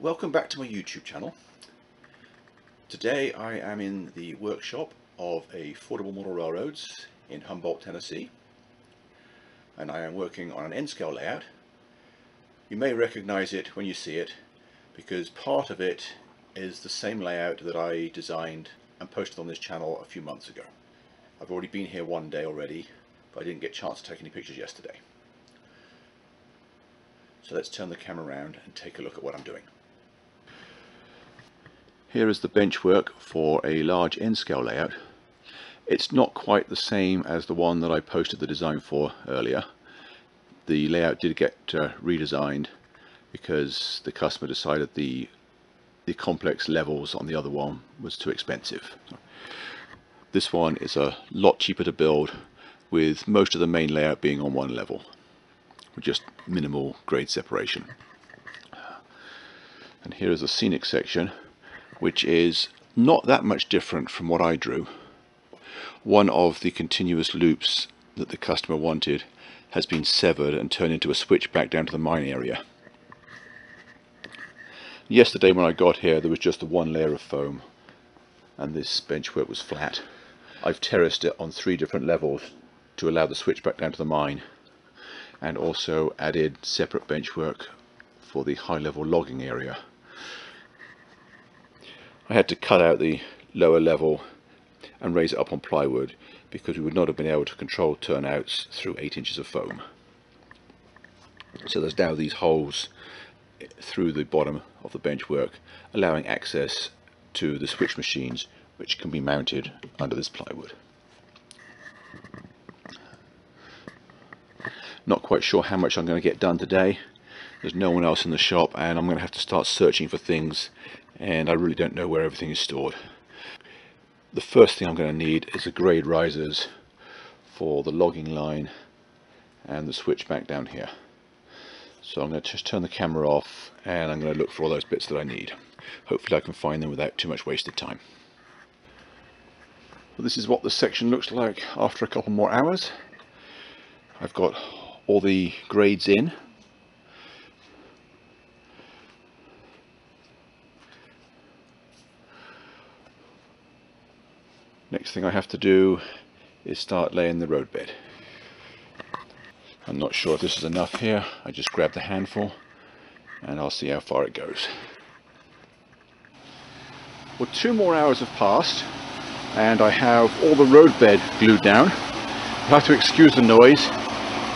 Welcome back to my YouTube channel. Today I am in the workshop of Affordable Model Railroads in Humboldt, Tennessee and I am working on an N-scale layout. You may recognize it when you see it because part of it is the same layout that I designed and posted on this channel a few months ago. I've already been here one day already but I didn't get a chance to take any pictures yesterday. So let's turn the camera around and take a look at what I'm doing. Here is the bench work for a large N-scale layout. It's not quite the same as the one that I posted the design for earlier. The layout did get uh, redesigned because the customer decided the the complex levels on the other one was too expensive. This one is a lot cheaper to build with most of the main layout being on one level with just minimal grade separation. And here is a scenic section which is not that much different from what I drew. One of the continuous loops that the customer wanted has been severed and turned into a switch back down to the mine area. Yesterday when I got here there was just the one layer of foam and this benchwork was flat. I've terraced it on three different levels to allow the switch back down to the mine and also added separate benchwork for the high level logging area. I had to cut out the lower level and raise it up on plywood because we would not have been able to control turnouts through 8 inches of foam. So there's now these holes through the bottom of the benchwork allowing access to the switch machines which can be mounted under this plywood. Not quite sure how much I'm going to get done today. There's no one else in the shop and I'm going to have to start searching for things and I really don't know where everything is stored. The first thing I'm going to need is the grade risers for the logging line and the switch back down here. So I'm going to just turn the camera off and I'm going to look for all those bits that I need. Hopefully I can find them without too much wasted time. Well, this is what the section looks like after a couple more hours. I've got all the grades in. Next thing I have to do is start laying the roadbed. I'm not sure if this is enough here. I just grabbed a handful and I'll see how far it goes. Well, two more hours have passed and I have all the roadbed glued down. I have to excuse the noise.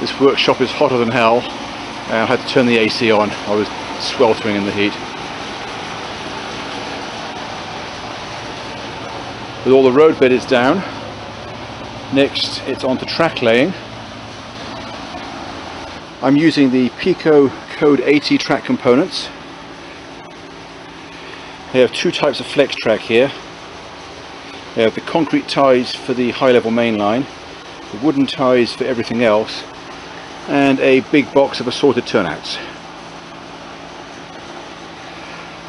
This workshop is hotter than hell and I had to turn the AC on. I was sweltering in the heat. With all the road is down, next it's on to track laying. I'm using the Peco Code 80 track components. They have two types of flex track here. They have the concrete ties for the high level main line, the wooden ties for everything else, and a big box of assorted turnouts.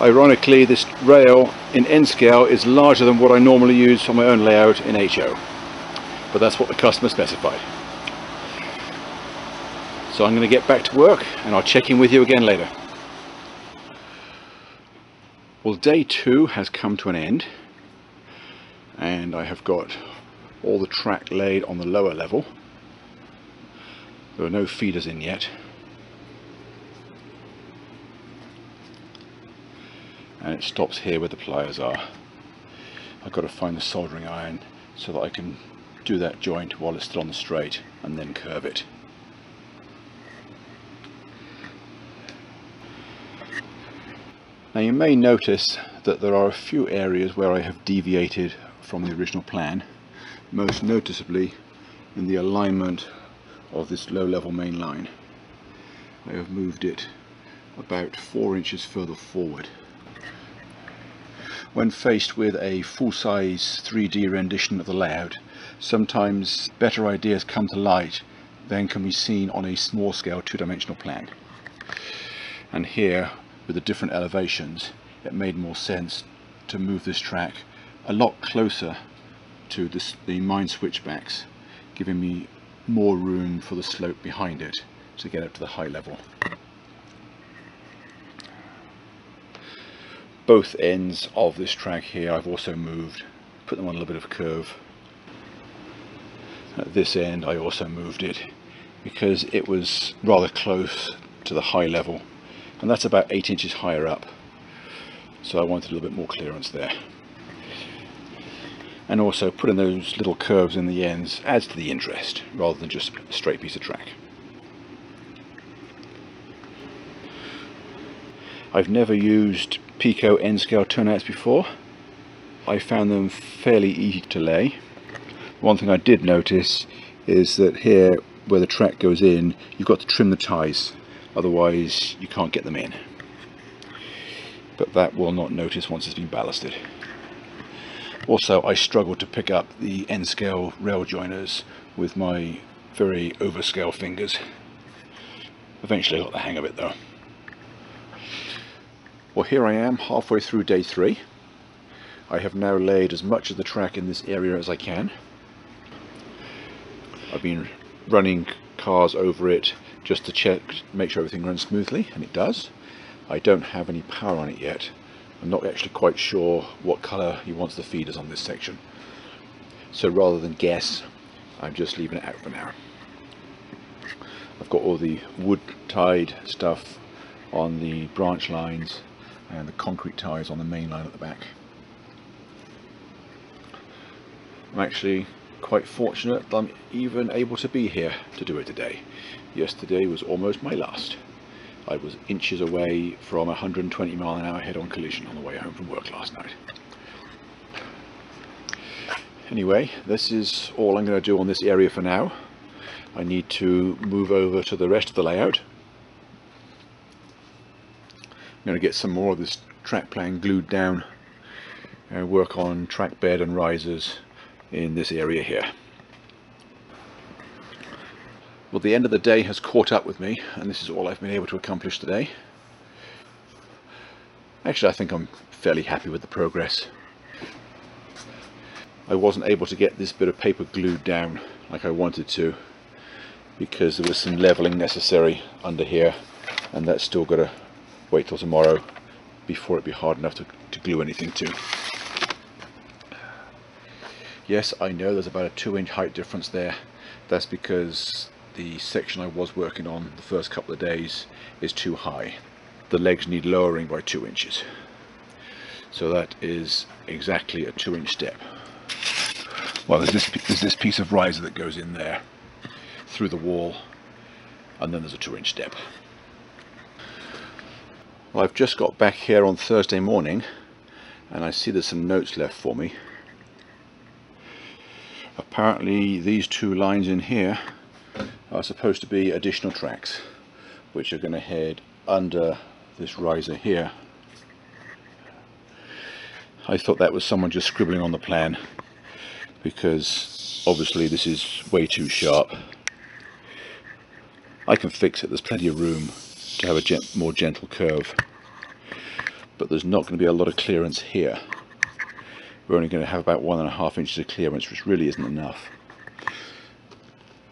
Ironically this rail in N scale is larger than what I normally use for my own layout in HO but that's what the customer specified. So I'm going to get back to work and I'll check in with you again later. Well day two has come to an end and I have got all the track laid on the lower level there are no feeders in yet. And it stops here where the pliers are. I've got to find the soldering iron so that I can do that joint while it's still on the straight and then curve it. Now you may notice that there are a few areas where I have deviated from the original plan, most noticeably in the alignment of this low level main line. I have moved it about four inches further forward. When faced with a full-size 3D rendition of the layout, sometimes better ideas come to light than can be seen on a small scale two-dimensional plan. And here, with the different elevations, it made more sense to move this track a lot closer to this, the mine switchbacks, giving me more room for the slope behind it to get up to the high level. Both ends of this track here I've also moved, put them on a little bit of curve. At this end I also moved it because it was rather close to the high level and that's about 8 inches higher up so I wanted a little bit more clearance there and also putting those little curves in the ends adds to the interest rather than just a straight piece of track. I've never used Peco N scale turnouts before. I found them fairly easy to lay. One thing I did notice is that here where the track goes in you've got to trim the ties otherwise you can't get them in but that will not notice once it's been ballasted. Also I struggled to pick up the N scale rail joiners with my very overscale fingers. Eventually I got the hang of it though. Well here I am halfway through day three. I have now laid as much of the track in this area as I can. I've been running cars over it just to check, make sure everything runs smoothly, and it does. I don't have any power on it yet. I'm not actually quite sure what colour he wants the feeders on this section. So rather than guess, I'm just leaving it out for now. I've got all the wood tied stuff on the branch lines and the concrete ties on the main line at the back. I'm actually quite fortunate that I'm even able to be here to do it today. Yesterday was almost my last. I was inches away from a 120 mile an hour head-on collision on the way home from work last night. Anyway, this is all I'm going to do on this area for now. I need to move over to the rest of the layout. I'm going to get some more of this track plan glued down and work on track bed and risers in this area here. Well the end of the day has caught up with me and this is all I've been able to accomplish today. Actually I think I'm fairly happy with the progress. I wasn't able to get this bit of paper glued down like I wanted to because there was some leveling necessary under here and that's still got to wait till tomorrow before it be hard enough to, to glue anything to. Yes, I know there's about a two inch height difference there. That's because the section I was working on the first couple of days is too high. The legs need lowering by two inches. So that is exactly a two inch step. Well, there's this, there's this piece of riser that goes in there through the wall and then there's a two inch step. Well, I've just got back here on Thursday morning and I see there's some notes left for me. Apparently these two lines in here are supposed to be additional tracks which are going to head under this riser here. I thought that was someone just scribbling on the plan because obviously this is way too sharp. I can fix it, there's plenty of room to have a gent more gentle curve. But there's not going to be a lot of clearance here. We're only going to have about one and a half inches of clearance which really isn't enough.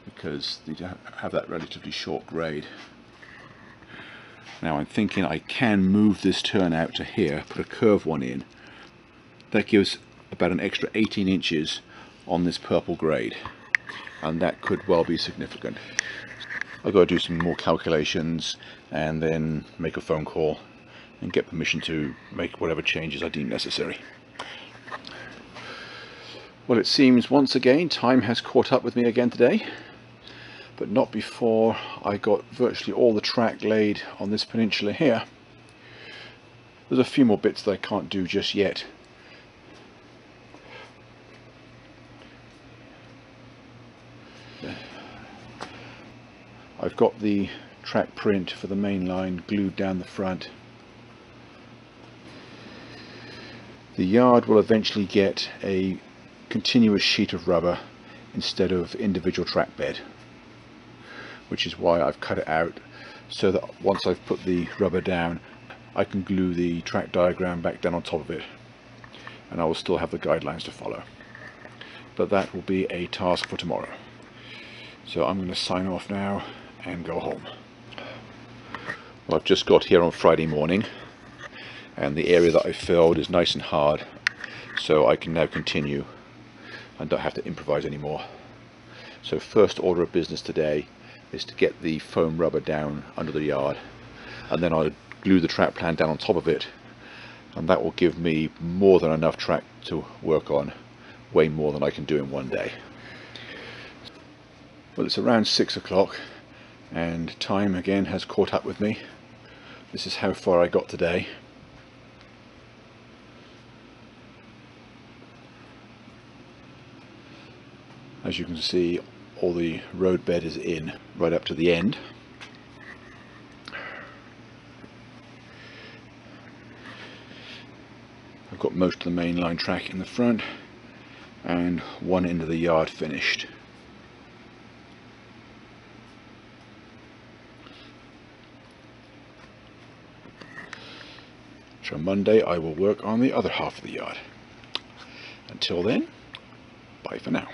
Because they have that relatively short grade. Now I'm thinking I can move this turnout to here put a curve one in. That gives about an extra 18 inches on this purple grade. And that could well be significant I've got to do some more calculations and then make a phone call and get permission to make whatever changes I deem necessary. Well it seems once again time has caught up with me again today but not before I got virtually all the track laid on this peninsula here. There's a few more bits that I can't do just yet I've got the track print for the main line glued down the front. The yard will eventually get a continuous sheet of rubber instead of individual track bed which is why I've cut it out so that once I've put the rubber down I can glue the track diagram back down on top of it and I will still have the guidelines to follow. But that will be a task for tomorrow. So I'm going to sign off now and go home. Well, I've just got here on Friday morning and the area that I filled is nice and hard so I can now continue and don't have to improvise anymore. So first order of business today is to get the foam rubber down under the yard and then I'll glue the track plan down on top of it and that will give me more than enough track to work on way more than I can do in one day well it's around six o'clock and time again has caught up with me. This is how far I got today. As you can see all the road bed is in right up to the end. I've got most of the main line track in the front and one end of the yard finished so Monday I will work on the other half of the yard. Until then bye for now